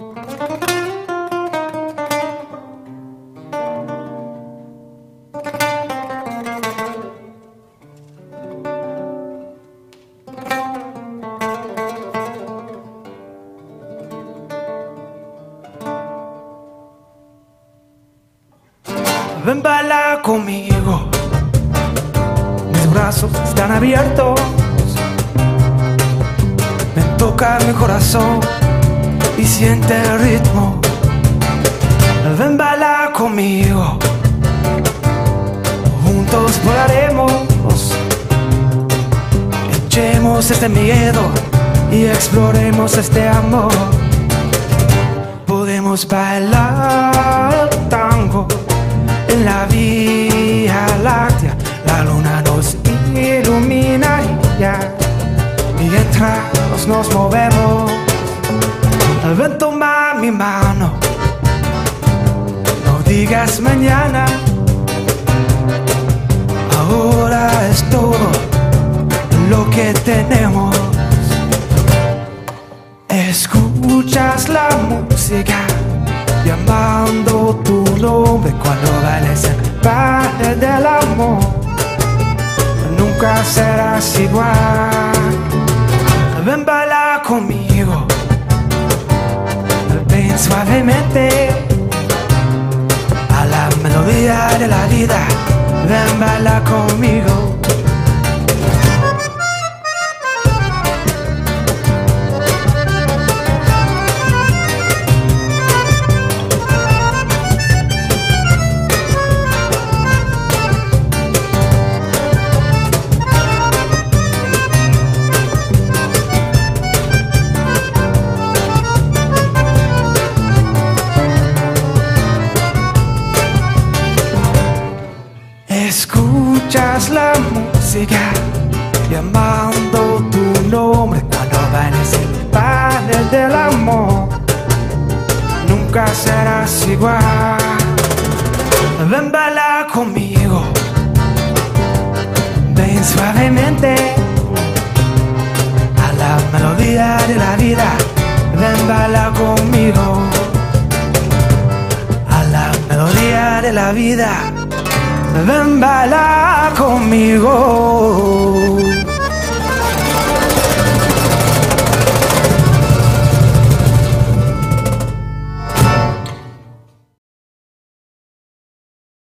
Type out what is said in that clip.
Ven baila conmigo. Mis brazos están abiertos. Ven toca mi corazón y siente el ritmo. Ven baila conmigo. Juntos volaremos. Echemos este miedo y exploremos este amor. Podemos bailar tango en la Vía Láctea. La luna nos iluminaría mientras nos movemos. Digas mañana. Ahora es todo lo que tenemos. Escuchas la música llamando tu nombre cuando bailes el baile del amor. Nunca serás igual. Ven, baila conmigo. Ven suavemente de la vida. Ven, baila conmigo. Escuchas la música llamando tu nombre cuando bailes el baile del amor. Nunca serás igual. Ven, baila conmigo. Ven suavemente a la melodía de la vida. Ven, baila conmigo a la melodía de la vida ven bala conmigo.